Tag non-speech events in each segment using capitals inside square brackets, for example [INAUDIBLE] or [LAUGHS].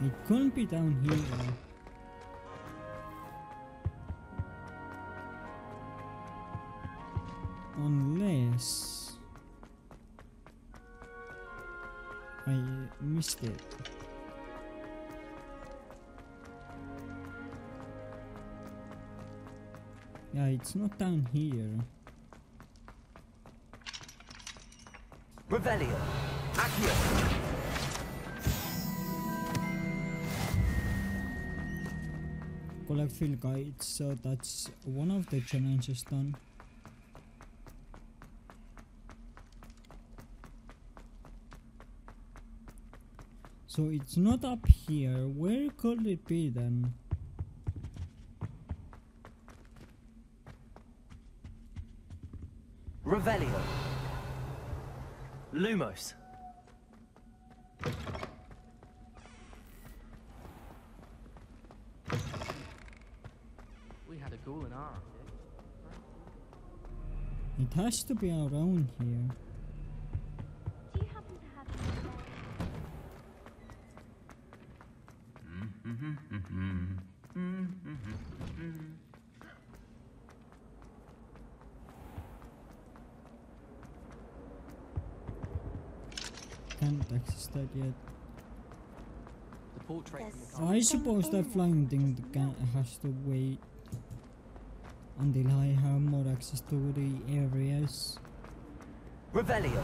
It couldn't be down here. Unless I missed it. Yeah, it's not down here. Revelio. Accio. Collect field guides, so uh, that's one of the challenges done. So it's not up here. Where could it be then? Revelio. Lumos. We had a ghoul in our It has to be around here. Do you happen to have any Can't access that yet. The portrait from the I suppose that flying thing can, has to wait until I have more access to the areas. Revelio.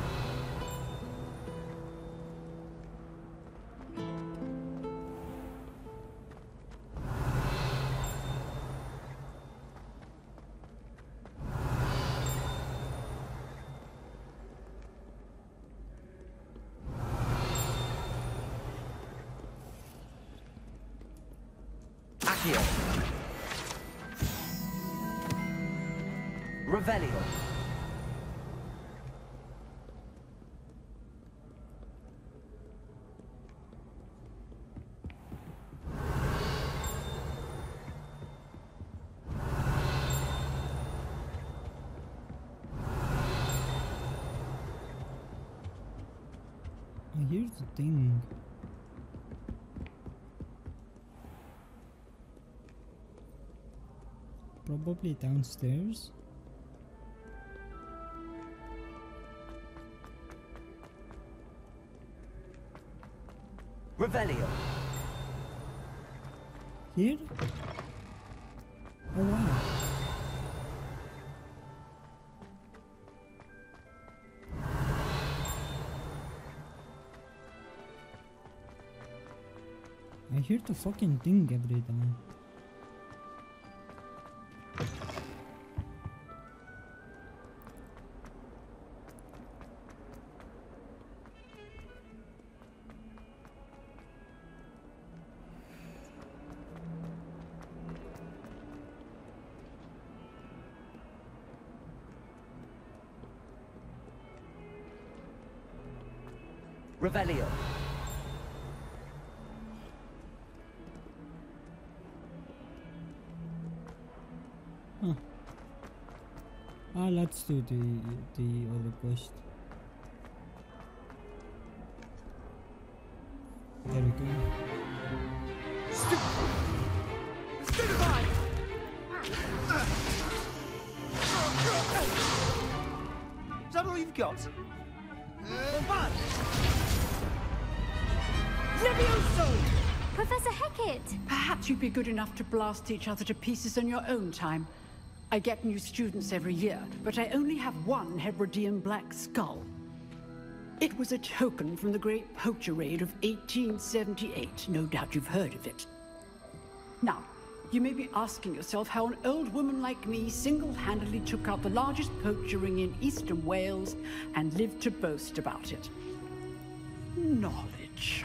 Accio. Revelio. Here's the thing. Probably downstairs. Revelio. Here? Oh wow. I hear the fucking thing every time. Revelio. Ah, let's do the the other quest. There we go. Is that all you've got? Professor Hecat! Perhaps you'd be good enough to blast each other to pieces in your own time. I get new students every year, but I only have one Hebridean black skull. It was a token from the Great Poacher Raid of 1878. No doubt you've heard of it. Now, you may be asking yourself how an old woman like me single-handedly took out the largest poacher ring in eastern Wales and lived to boast about it. Knowledge.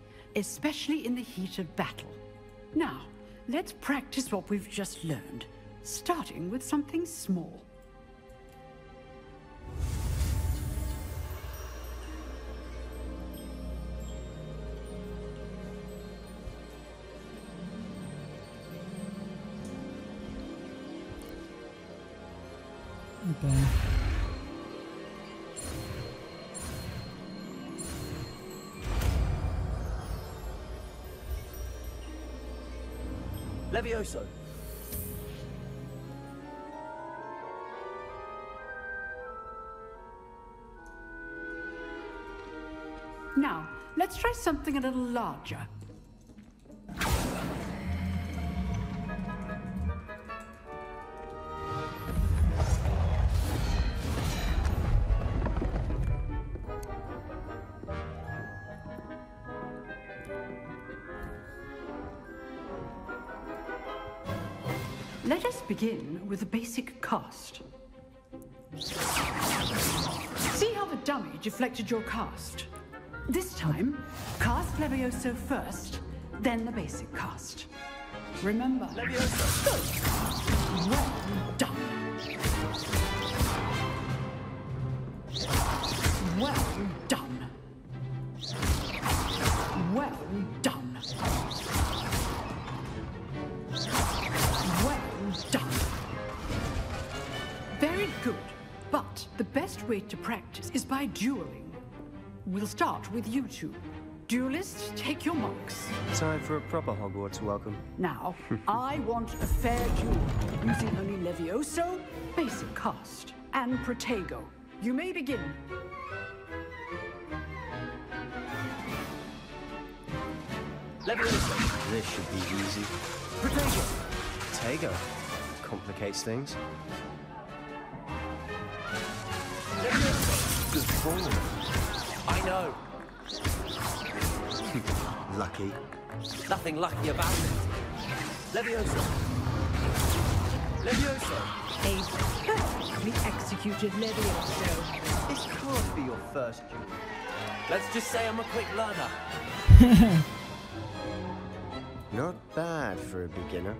especially in the heat of battle. Now, let's practice what we've just learned, starting with something small. Levioso. Now, let's try something a little larger. Begin with a basic cast. See how the dummy deflected your cast? This time, cast Levioso first, then the basic cast. Remember, Levioso. well done. Well done. Way to practice is by dueling. We'll start with you two. Duelists, take your marks. Time for a proper Hogwarts welcome. Now, [LAUGHS] I want a fair duel, using only Levioso, basic cast, and Protego. You may begin. Levioso. This should be easy. Protego. Tego. Complicates things. Levioso. I know. [LAUGHS] Lucky. Nothing lucky about it. Levioso. Levioso. A perfectly executed Levioso. This can't be your first duel. Let's just say I'm a quick learner. [LAUGHS] Not bad for a beginner.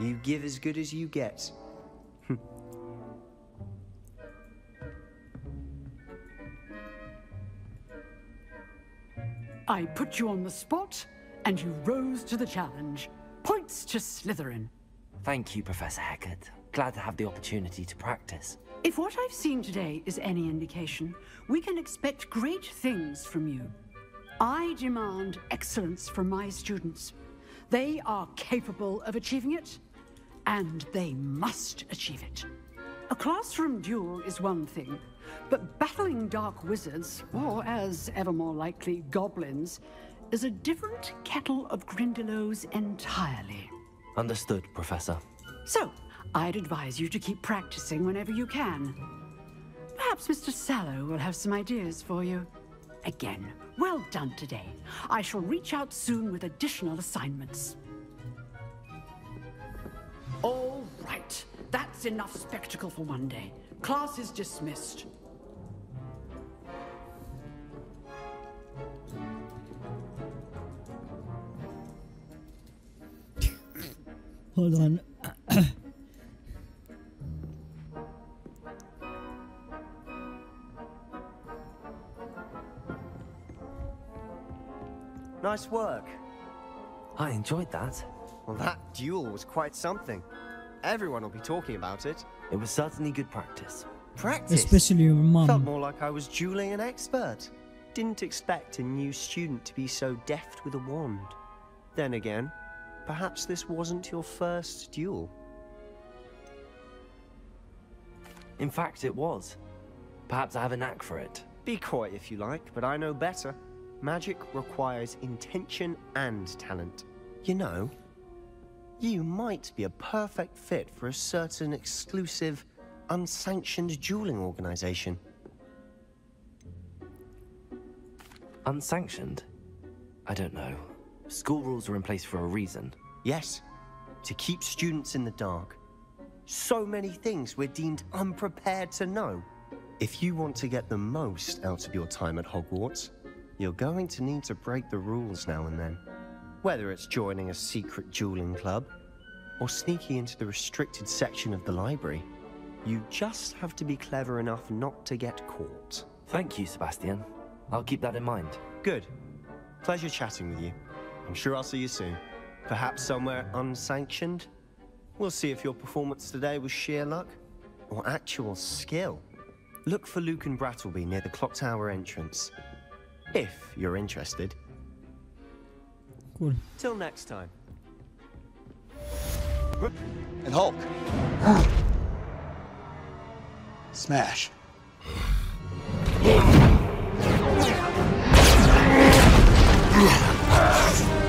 You give as good as you get. I put you on the spot, and you rose to the challenge. Points to Slytherin. Thank you, Professor Hecat. Glad to have the opportunity to practice. If what I've seen today is any indication, we can expect great things from you. I demand excellence from my students. They are capable of achieving it, and they must achieve it. A classroom duel is one thing, but battling dark wizards, or as ever more likely, goblins, is a different kettle of Grindylows entirely. Understood, Professor. So, I'd advise you to keep practicing whenever you can. Perhaps Mr. Sallow will have some ideas for you. Again, well done today. I shall reach out soon with additional assignments. That's enough spectacle for one day. Class is dismissed. Hold on. Nice work. I enjoyed that. Well, that duel was quite something. Everyone will be talking about it. It was certainly good practice. Practice. Especially your Felt more like I was dueling an expert. Didn't expect a new student to be so deft with a wand. Then again, perhaps this wasn't your first duel. In fact, it was. Perhaps I have a knack for it. Be coy if you like, but I know better. Magic requires intention and talent. You know, you might be a perfect fit for a certain exclusive, unsanctioned dueling organization. Unsanctioned? I don't know. School rules are in place for a reason. Yes, to keep students in the dark. So many things we're deemed unprepared to know. If you want to get the most out of your time at Hogwarts, you're going to need to break the rules now and then. Whether it's joining a secret dueling club or sneaking into the restricted section of the library, you just have to be clever enough not to get caught. Thank you, Sebastian. I'll keep that in mind. Good. Pleasure chatting with you. I'm sure I'll see you soon. Perhaps somewhere unsanctioned? We'll see if your performance today was sheer luck or actual skill. Look for Lucan Brattleby near the clock tower entrance. If you're interested cool. Till next time. And Hulk. Smash. [LAUGHS]